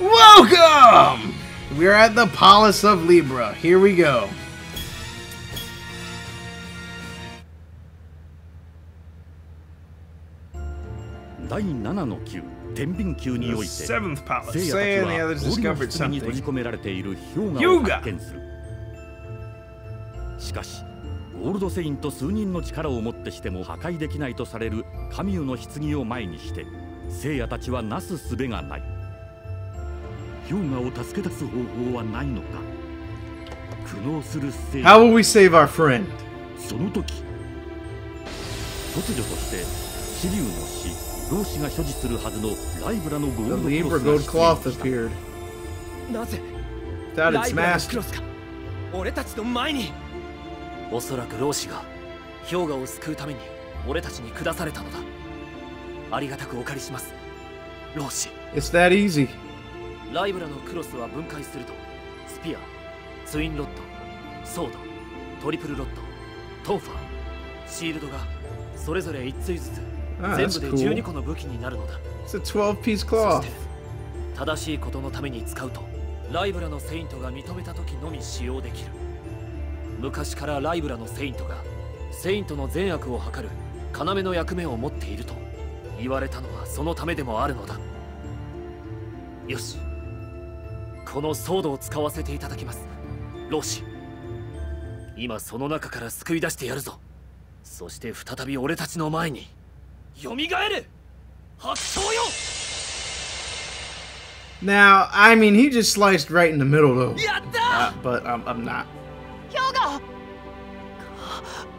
Welcome! We're at the Palace of Libra. Here we go. The seventh palace. Seiya and the others discovered something. Hyoga! しかしゴールドセインと数人の力をもってしても破壊できないとされる神湯の棺を前にして星矢たちはなすすべがない How 夜 will we save our friend? その時突如としてシリュウの死老子が所持するはずのライブラのゴ The ールド Libra クロ gold ス cloth が出現した appeared なぜ without ラ its イブラのク master. ロスが俺たちの前におそらく老子が氷河を救うために俺たちに下されたのだありがたくお借りします老子 It's that easy. ライブラのクロスは分解するとスピアツインロッドソードトリプルロッドトンファーシールドがそれぞれ1対ずつ Ah, 全部で cool. 12個の武器になるのだ It's a 12 piece そ.して正しいことのために使うとライブラのセイントが認めた時のみ使用できる昔からライブラのセイントがセイントの善悪を図る要の役目を持っていると言われたのはそのためでもあるのだよしこのソードを使わせていただきます。老子今その中から救い出してやるぞ。そして再び俺たちの前に。蘇る。発想よ。Now, I mean, he just sliced right in the middle, though. やった Uh, but I'm, I'm not. 氷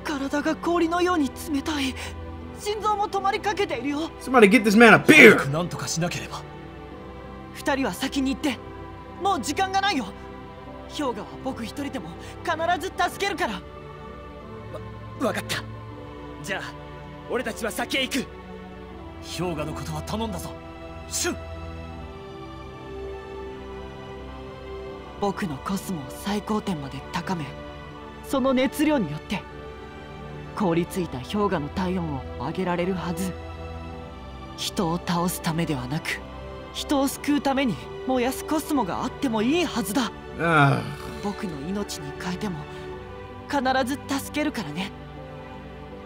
河体が氷のように冷たい心臓も止まりかけているよ Somebody get this man a beer! なんとかしなければ。二人は先に行ってもう時間がないよ。氷河は僕一人でも必ず助けるから。わかった。じゃあ俺たちは先へ行く。氷河のことは頼んだぞ。シュン。僕のコスモを最高点まで高めその熱量によって凍りついた氷河の体温を上げられるはず。人を倒すためではなく人を救うために燃やすコスモがあってもいいはずだ Ah, 僕の命に変えても必ず助けるからね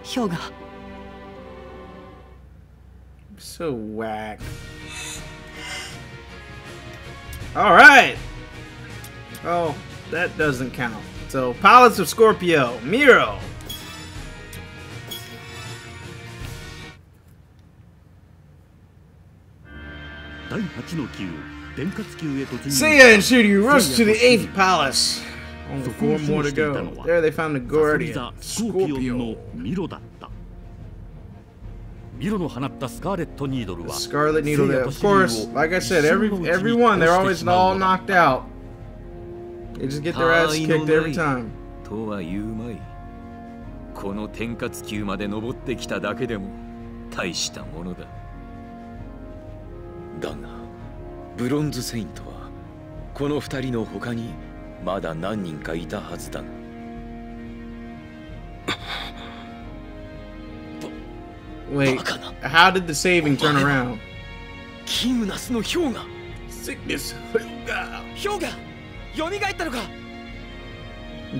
氷河 so whack. Alright! Oh, that doesn't count. So, Pilots of Scorpio, Miro. Seiya and you rush to the 8th Palace. Only four more to go. There they found the Guardian, Scorpio. ミロの放ったスカーレットニードルは Scarlet Needle there. Of course, like I said, every everyone, they're always all knocked out. They just get their ass kicked every time. とは言うまい。この天下地球まで登ってきただけでも大したものだ。だがブロンズセイントはこの二人の他にまだ何人かいたはずだが Wait, how did the saving turn around? キムナスの氷河。Sickness. 氷河。蘇ったのか？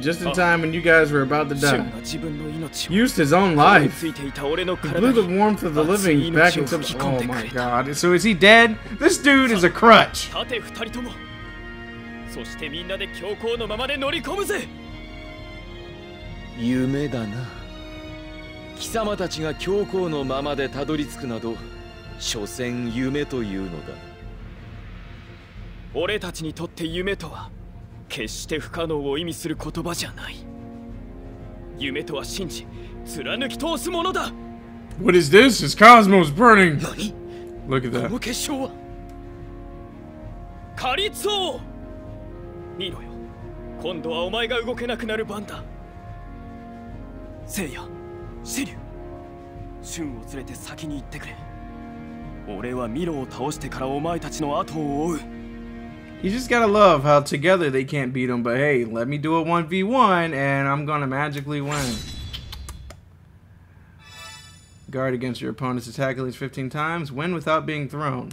Just in time when you guys were about to シュ die. ンが自分の命を Used his own つ life. いていた俺の He 体 blew the に warmth of the 熱い living back 命を into 吹き the. 込ん Oh でく my れた god. So is he dead? This dude is a crutch. さて二人ともそしてみんなで強行のままで乗り込むぜ夢だな貴様たちが教皇のままでたどり着くなど所詮夢というのだ俺たちにとって夢とは 決して不可能を意味する言葉じゃない。夢とは信じ貫き通すものだ。What is this? His cosmos burning. 何？Look at こ that. の結晶は？カリツォー見ろよ。今度はお前が動けなくなる番だ。聖夜。シリュウシュンを連れて先に行ってくれ。俺はミロを倒してからお前たちの後を追う You just gotta love how together they can't beat him, but hey, let me do a 1v1 and I'm gonna magically win. Guard against your opponent's attack at least 15 times. Win without being thrown.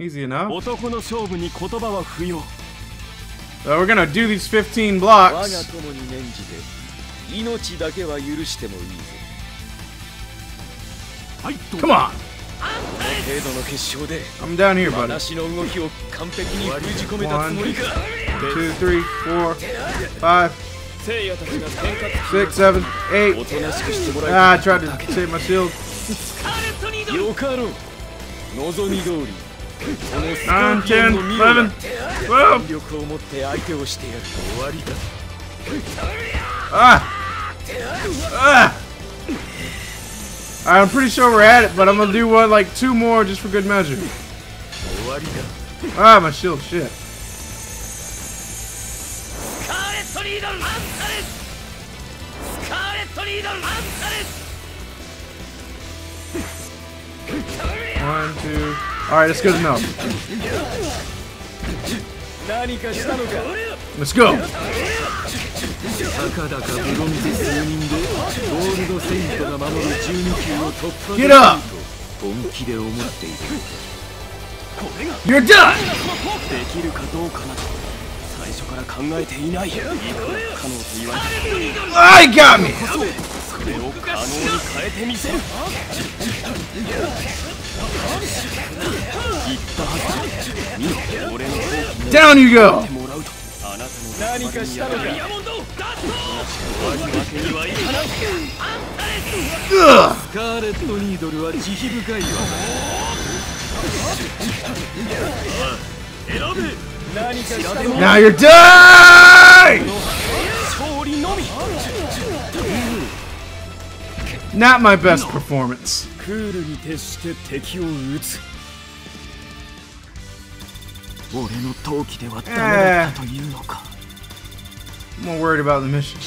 Easy enough. We're gonna do these 15 blocks. Come on! I'm down here, buddy. One, two, three, four, five, six, seven, eight. Ah, I tried to save my shield. Nine, ten, eleven, twelve. Ah! Ah! I'm pretty sure we're at it, but I'm gonna do one, like two more just for good measure. Ah, my shield, shit. One, two. Alright, that's good enough. Let's go! ゴールドセイントが守る12級を突破できる!と本気で思っている。You're done! できるかどうかなど最初から考えていない。いくら不可能と言われて I got me! それを可能に変えてみせる。言ったはずだ。見ろ。俺の。何かしたのか？スカーレット・ニードルは慈悲深いわ何かしたの Now you're done! 勝利のみ Not my best performance. クールに徹して敵を撃つ俺の闘気ではダメだったというのか I'm I'm more worried about the mission.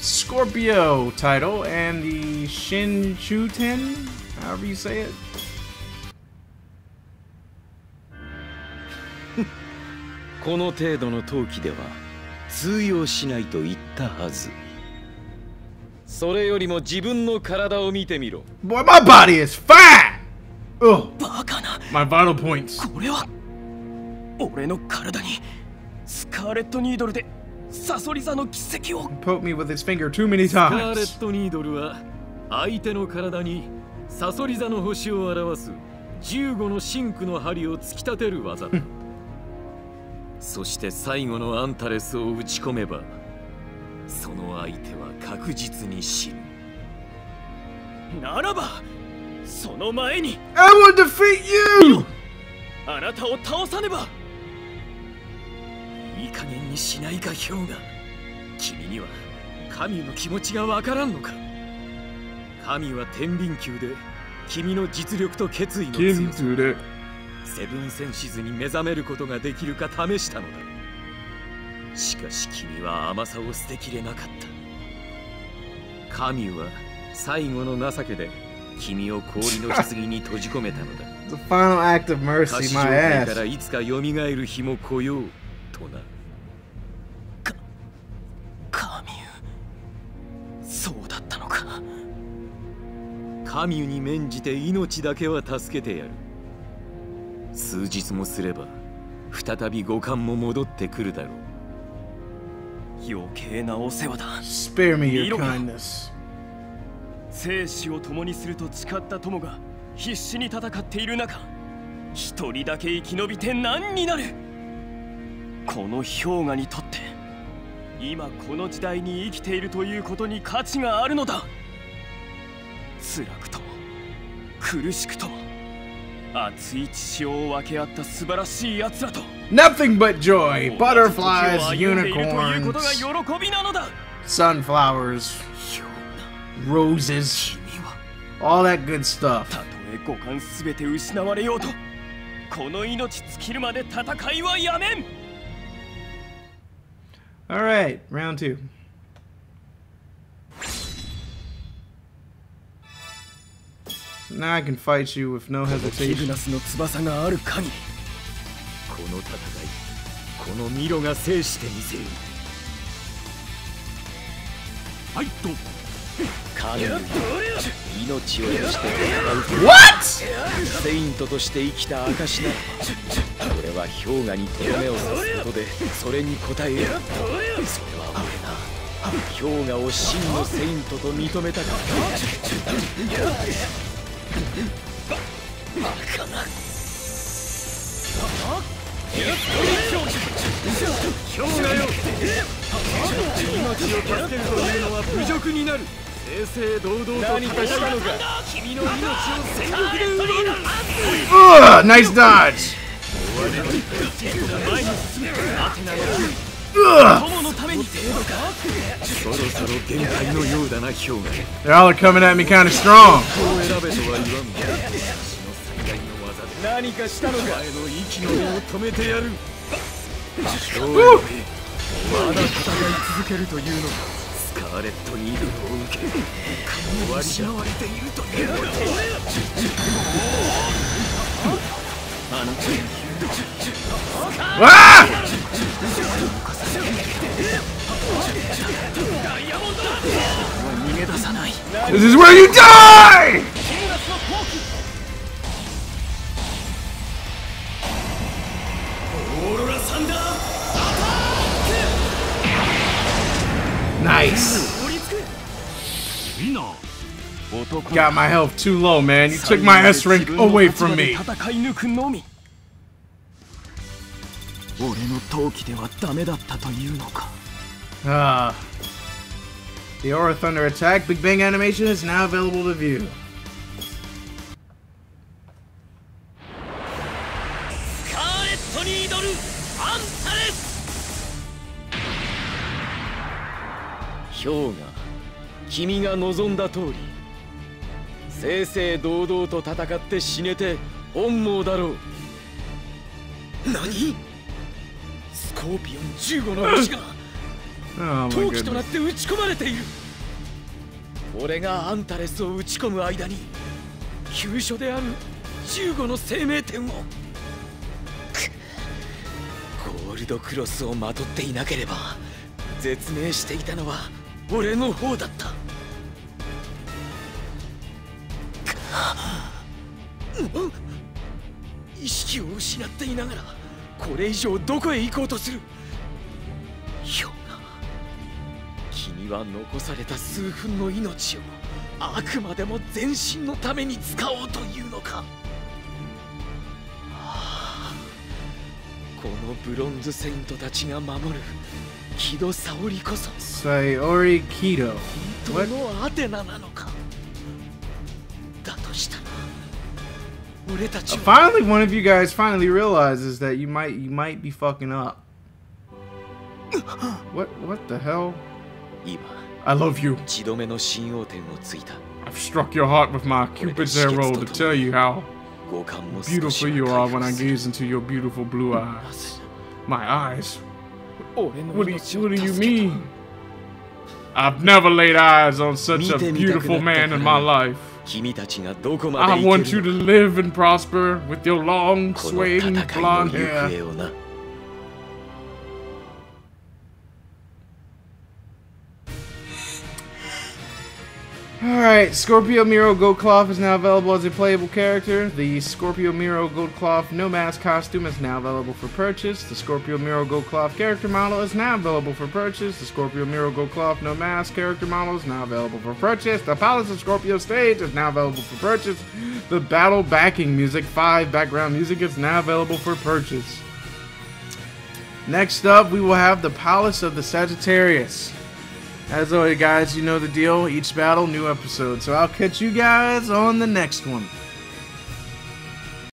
Scorpio title and the Shinchuten, however you say it. it. この程度の闘気では通用しないと言ったはず。それよりも自分の体を見てみろ。Boy, my body is fat! Oh. My vital points. これは俺の体に。スカーレット・ニードルでサソリ座の奇跡を Poke me with his finger too many times スカーレット・ニードルは相手の体にサソリ座の星を表す15の真紅の針を突き立てる技だそして最後のアンタレスを打ち込めばその相手は確実に死ぬならばその前に I will defeat you! あなたを倒さねばいい加減にしないかヒョウが。君には神の気持ちがわからんのか。神は天秤級で君の実力と決意の強さ。セブンセンシズに目覚めることができるか試したのだ。しかし君は甘さを捨てきれなかった。神は最後の情けで君を氷の棺に閉じ込めたのだ。the final act of 可 mercy, my 態から ass. いつか蘇る日も来ようとな神に免じて命だけは助けてやる。数日もすれば再び五感も戻ってくるだろう。余計なお世話だ。Spare me your kindness. 生死を共にすると誓った友が必死に戦っている中一人だけ生き延びて何になる。この氷河にとって今この時代に生きているということに価値があるのだ辛くとも苦しくとも熱い血潮を分け合った素晴らしい奴らと Nothing but joy. 同じ時を Butterflies, 歩んでいるということが unicorns, 喜びなのだ sunflowers, 氷河 roses, 君は all that good stuff. たとえ五感すべて失われようとこの命尽きるまで戦いはやめん All right, round two. Now I can fight you with no hesitation. ナスの翼がある限り。この戦いこのミロが制してみせる。ファイト神の命を賭して戦う。と What? セイントとして生きた証ならば俺は氷河にとどめを刺すことでそれに応えよう。それは俺な。氷河を真のセイントと認めたか 氷河よ命を助けるというのは侮辱になる正々堂々と何かしたのか君の命を戦国で奪う Ugh, nice dodge. 友のために程度かそろそろ限界のようだな氷河 Y'all are coming at me kind of strong. かしたのか？前の息の根を止めてやる!まだ戦い続けるというのか？スカーレット・ニードルを受け神は失われているというのかあなたの Ah! 逃げ出さない This is where you die! Got my health too low, man. You took my S rank away from me. 俺の闘気ではダメだったというのか。Ah. The Aura Thunder Attack Big Bang animation is now available to view. Hyoga, 君が望んだ通り正々堂々と戦って死ねて本望だろう。何？スコーピオン15の星が Oh 陶器となっ.て打ち込まれている。俺がアンタレスを打ち込む間に急所である15の生命点をくゴールドクロスをまとっていなければ絶命していたのは俺の方だった意識を失っていながらこれ以上どこへ行こうとする氷河君は残された数分の命をあくまでも全身のために使おうというのか、はあこのブロンズセイントたちが守る木戸沙織こそ Sayori Keto. ど What? のアテナなのか Finally, one of you guys finally realizes that you might you might be fucking up. What what the hell? I love you. I've struck your heart with my cupid's arrow to tell you how beautiful you are when I gaze into your beautiful blue eyes. My eyes. What do you, what do you mean? I've never laid eyes on such a beautiful man in my life. I want you to live and prosper with your long, swaying blonde hair. Alright, Scorpio Miro Gold Cloth is now available as a playable character. The Scorpio Miro Gold Cloth No Mask costume is now available for purchase. The Scorpio Miro Gold Cloth character model is now available for purchase. The Scorpio Miro Gold Cloth No Mask character model is now available for purchase. The Palace of Scorpio stage is now available for purchase. The Battle Backing Music 5 background music is now available for purchase. Next up, we will have the Palace of the Sagittarius. As always, guys, you know the deal. Each battle, new episode. So I'll catch you guys on the next one.